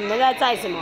你们在摘什么？